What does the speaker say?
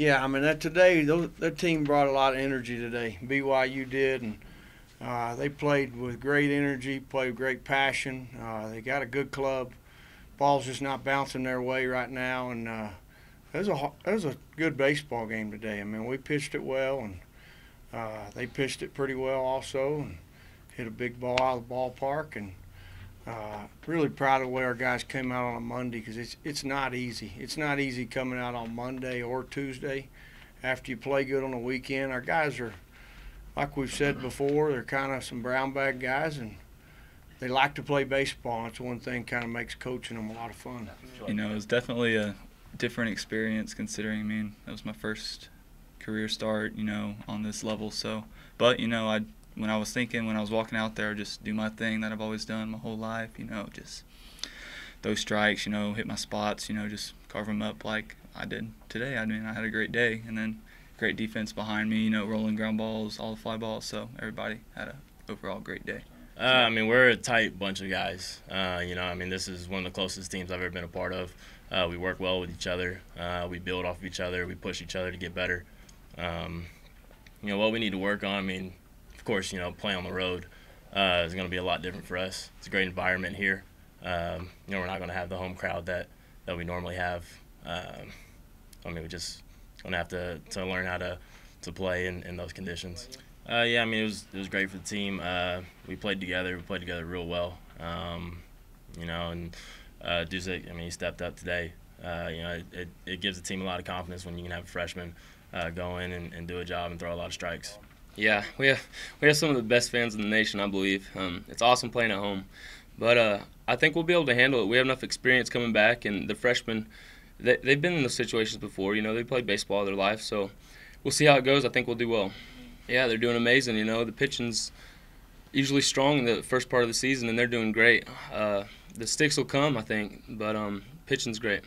Yeah, I mean that today, those, that team brought a lot of energy today. BYU did, and uh, they played with great energy, played with great passion. Uh, they got a good club. Ball's just not bouncing their way right now, and uh, it was a it was a good baseball game today. I mean, we pitched it well, and uh, they pitched it pretty well also, and hit a big ball out of the ballpark, and uh, really proud of the way our guys came out on a Monday because it's it's not easy. It's not easy coming out on Monday or Tuesday after you play good on the weekend. Our guys are, like we've said before, they're kind of some brown bag guys and they like to play baseball. That's one thing kind of makes coaching them a lot of fun. You know, it was definitely a different experience considering. I mean, that was my first career start. You know, on this level. So, but you know, I when I was thinking when I was walking out there, just do my thing that I've always done my whole life. You know, just those strikes. You know, hit my spots. You know, just carve them up like I did today. I mean, I had a great day, and then great defense behind me. You know, rolling ground balls, all the fly balls. So everybody had a overall great day. Uh, I mean, we're a tight bunch of guys. Uh, you know, I mean, this is one of the closest teams I've ever been a part of. Uh, we work well with each other. Uh, we build off of each other. We push each other to get better. Um, you know, what we need to work on, I mean, of course, you know, playing on the road uh, is going to be a lot different for us. It's a great environment here. Um, you know, we're not going to have the home crowd that, that we normally have. Um, I mean, we just going to have to, to learn how to, to play in, in those conditions. Uh, yeah, I mean, it was, it was great for the team. Uh, we played together. We played together real well. Um, you know, and uh, I mean, he stepped up today. Uh, you know, it, it gives the team a lot of confidence when you can have a freshman uh, go in and, and do a job and throw a lot of strikes. Yeah, we have we have some of the best fans in the nation, I believe. Um, it's awesome playing at home, but uh, I think we'll be able to handle it. We have enough experience coming back, and the freshmen, they, they've been in those situations before. You know, they played baseball all their life, so we'll see how it goes. I think we'll do well. Yeah, they're doing amazing. You know, the pitching's usually strong in the first part of the season, and they're doing great. Uh, the sticks will come, I think, but um, pitching's great.